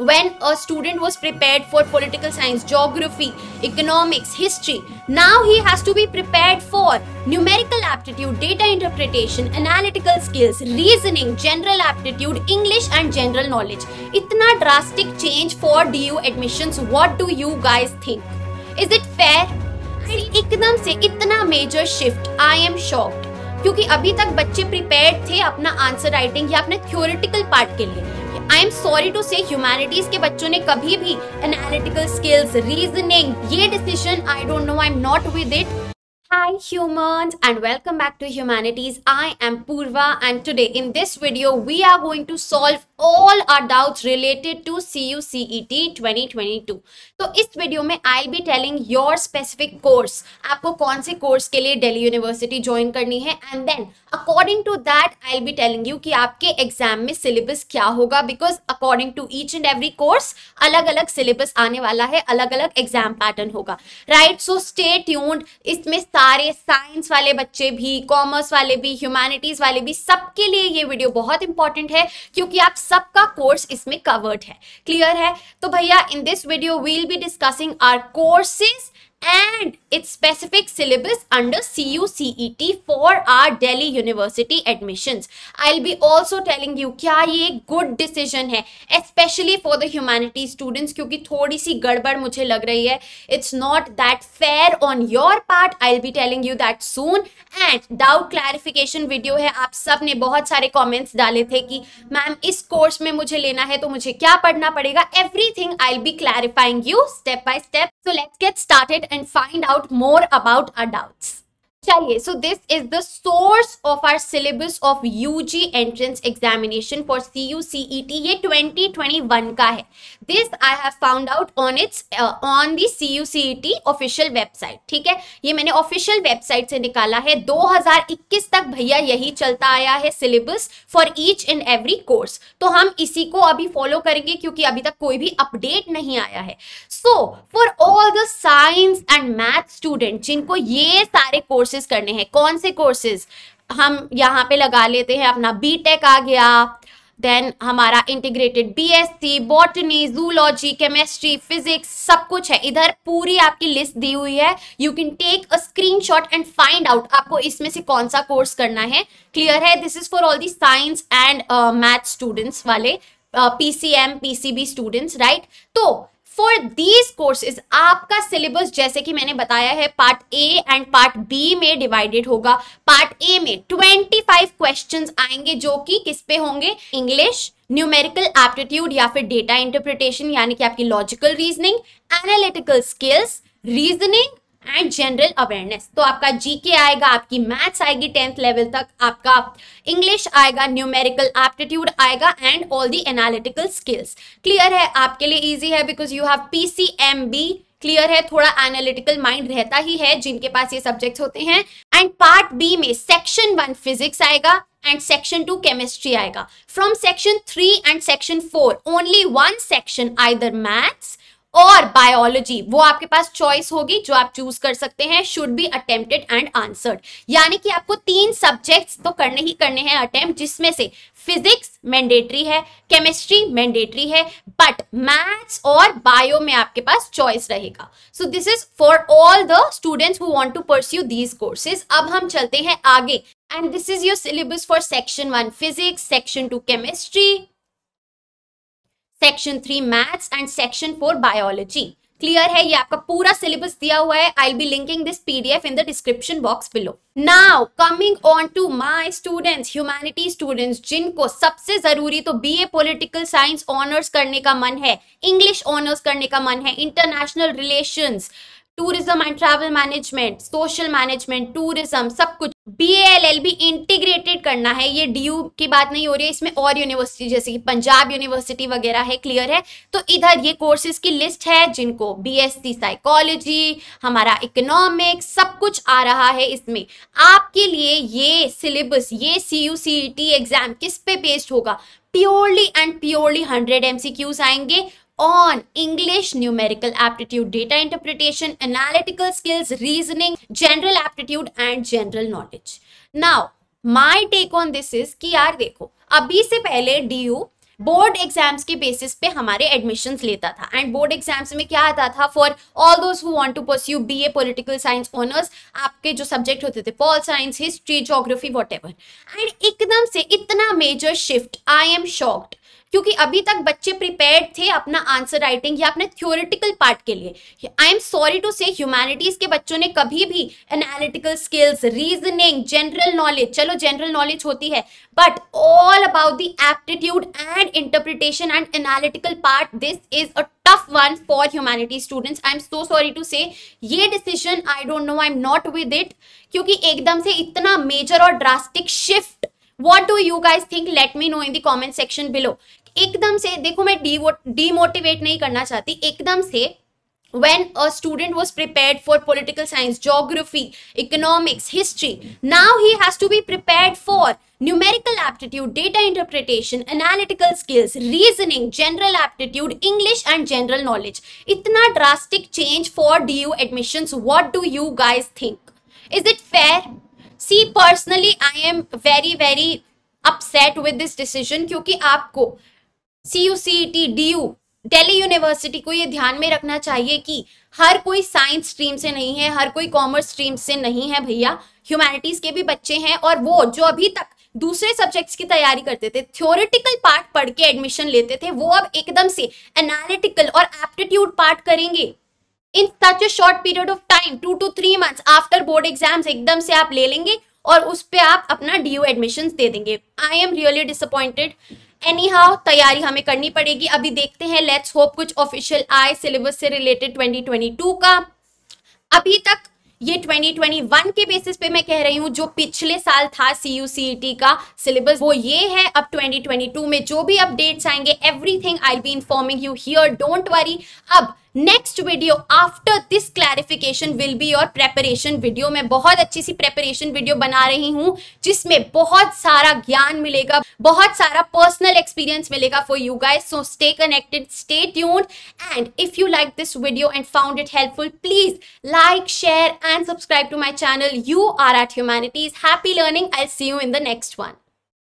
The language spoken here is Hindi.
when a student was prepared for political science, geography, economics, history, now he has to be prepared for numerical aptitude, data interpretation, analytical skills, reasoning, general aptitude, English and general knowledge. Itna drastic change for DU admissions. What do you guys think? Is it fair? एकदम से इतना major shift I am shocked क्योंकि अभी तक बच्चे प्रिपेयर्ड थे अपना आंसर राइटिंग या अपने थ्योरिटिकल पार्ट के लिए I am sorry to say humanities के बच्चों ने कभी भी एनालिटिकल स्किल्स रीजनिंग ये decision I don't know I am not with it Hi, humans, and welcome back to Humanities. I am Purva, and today in this video, we are going to solve all our doubts related to CUCET 2022. तो इस वीडियो में I be telling your specific course आपको कौन से कोर्स के लिए दिल्ली यूनिवर्सिटी ज्वाइन करनी है? And then according to that I be telling you कि आपके एग्ज़ाम में सिलेबस क्या होगा? Because according to each and every course अलग अलग सिलेबस आने वाला है अलग अलग एग्ज़ाम पैटर्न होगा. राइट सो स्टे ट्यून्ड इसमें सारे साइंस वाले बच्चे भी कॉमर्स वाले भी ह्यूमैनिटीज वाले भी, सबके लिए ये वीडियो बहुत इंपॉर्टेंट है, क्योंकि आप सबका कोर्स इसमें कवर्ड है। क्लियर है? तो भैया in this video will be discussing our courses and its specific syllabus under CUCET for our Delhi University admissions. I'll be also telling you क्या ये good decision है especially for the humanities students क्योंकि थोड़ी सी गड़बड़ मुझे लग रही है it's not that fair on your part I'll be telling you that soon and doubt clarification video है आप सबने बहुत सारे comments डाले थे कि मैम इस कोर्स में मुझे लेना है तो मुझे क्या पढ़ना पड़ेगा everything I'll be clarifying you step by step so let's get started and find out more about doubts. चलिए so this is the source of our syllabus of UG entrance examination for C U C E T ये 2021 का है। This I have found out on it's on the C U C E T official website ठीक है? ये मैंने ऑफिशियल वेबसाइट से निकाला है। 2021 तक भैया यही चलता आया है syllabus for each and every course तो हम इसी को अभी फॉलो करेंगे क्योंकि अभी तक कोई भी अपडेट नहीं आया है। So for all the science and math student जिनको ये सारे कोर्स कोर्सेज करने हैं। कौन से कोर्सेज हम यहाँ पे लगा लेते हैं अपना बी टेक आ गया देन हमारा integrated BSc botany zoology chemistry physics सब कुछ है। इधर पूरी आपकी लिस्ट दी हुई है। You can take a screenshot and find out आपको इसमें से कौन सा कोर्स करना है। क्लियर है? This is for all the science and math students वाले पीसीएम पीसीबी स्टूडेंट्स राइट तो फॉर दीज कोर्सेज आपका सिलेबस जैसे कि मैंने बताया है part A and part B में डिवाइडेड होगा। पार्ट ए में 25 क्वेश्चन आएँगे जो कि किस पे होंगे? इंग्लिश न्यूमेरिकल एप्टीट्यूड या फिर डेटा इंटरप्रिटेशन यानी कि आपकी logical reasoning analytical skills reasoning and general awareness तो आपका जीके आएगा, आपकी मैथ्स आएगी टेंथ लेवल तक, आपका इंग्लिश आएगा न्यूमेरिकल एप्टीट्यूड आएगा and all the analytical skills clear है? आपके लिए इजी है because you have PCMB clear है? थोड़ा एनालिटिकल माइंड रहता ही है जिनके पास ये सब्जेक्ट्स होते हैं. एंड पार्ट बी में सेक्शन वन फिजिक्स आएगा एंड सेक्शन टू केमिस्ट्री आएगा. From section three and section four only one section either maths और बायोलॉजी वो आपके पास चॉइस होगी जो आप चूज़ कर सकते हैं should be attempted and answered यानी कि आपको तीन सब्जेक्ट्स तो करने ही करने हैं अटेम्प्ट जिसमें से फिजिक्स मैंडेटरी है केमिस्ट्री मैंडेटरी है बट मैथ्स और बायो में आपके पास चॉइस रहेगा. So this is for all the students who want to pursue these courses अब हम चलते हैं आगे. And this is your syllabus for section one physics section two chemistry section three maths and section four biology clear है? ये आपका पूरा सिलेबस दिया हुआ है. I be linking this PDF in the description box below now coming on to my students humanity students जिनको सबसे ज़रूरी तो बीए पॉलिटिकल साइंस ऑनर्स करने का मन है इंग्लिश ऑनर्स करने का मन है international relations tourism and travel management social management tourism सब कुछ। B L L B integrated करना है। ये डी यू की बात नहीं हो रही है। इसमें और यूनिवर्सिटी जैसे कि पंजाब यूनिवर्सिटी वगैरह है क्लियर है। तो इधर ये कोर्सेज की लिस्ट है जिनको बी एस सी साइकोलॉजी हमारा इकोनॉमिक्स सब कुछ आ रहा है इसमें। आपके लिए ये सिलेबस ये C U C T exam किस पे बेस्ड होगा? Purely and purely hundred MCQs आएँगे। On English, numerical aptitude, data interpretation, analytical skills, reasoning, general aptitude and general knowledge. Now, my take on this is कि यार देखो अभी से पहले डी बोर्ड एग्ज़ाम्स के बेसिस पे हमारे एडमिशन लेता था एंड बोर्ड एग्ज़ाम्स में क्या आता था for all those who want to pursue B A political science honours आपके जो सब्जेक्ट होते थे pol science history geography what and एकदम से इतना major shift I am shocked क्योंकि अभी तक बच्चे प्रिपेयर्ड थे अपना आंसर राइटिंग या अपने थ्योरिटिकल पार्ट के लिए। I am sorry to say humanities के बच्चों ने कभी भी analytical skills reasoning general knowledge चलो जनरल नॉलेज होती है but all about the aptitude and interpretation and analytical part this is a tough one for humanity students I am so sorry to say ये decision I don't know I am not with it क्योंकि एकदम से इतना मेजर और drastic shift what do you guys think let me know in the comment section below एकदम से देखो मैं डीमोटिवेट नहीं करना चाहती एकदम से when a student was prepared for political science geography economics history now he has to be prepared for numerical aptitude data interpretation analytical skills reasoning general aptitude english and general knowledge itna drastic change for du admissions what do you guys think is it fair see personally i am very very upset with this decision क्योंकि आपको C U C T D U Delhi university को ये ध्यान में रखना चाहिए कि हर कोई साइंस स्ट्रीम से नहीं है, हर कोई कॉमर्स स्ट्रीम से नहीं है भैया। ह्यूमैनिटीज के भी बच्चे हैं और वो जो अभी तक दूसरे सब्जेक्ट्स की तैयारी करते थे थ्योरिटिकल पार्ट पढ़ के एडमिशन लेते थे, वो अब एकदम से एनालिटिकल और एप्टीट्यूड पार्ट करेंगे। In such a short period of time two to three months after board exams एकदम से आप ले लेंगे और उस पर आप अपना डी यू एडमिशन दे देंगे। I am really disappointed anyhow तैयारी हमें करनी पड़ेगी। अभी देखते हैं। लेट्स होप कुछ ऑफिशियल आए सिलेबस से रिलेटेड 2022 का। अभी तक ये 2021 के बेसिस पे मैं कह रही हूँ, जो पिछले साल था सी यू सी टी का सिलेबस वो ये है। अब 2022 में जो भी अपडेट्स आएँगे everything I be informing you here don't worry अब next video after this clarification will be your preparation video मैं बहुत अच्छी सी प्रेपरेशन वीडियो बना रही हूँ, जिसमें बहुत सारा ज्ञान मिलेगा, बहुत सारा पर्सनल एक्सपीरियंस मिलेगा for you guys so stay connected stay tuned and if you like this video and found it helpful please like share and subscribe to my channel you are at humanities happy learning I see you in the next one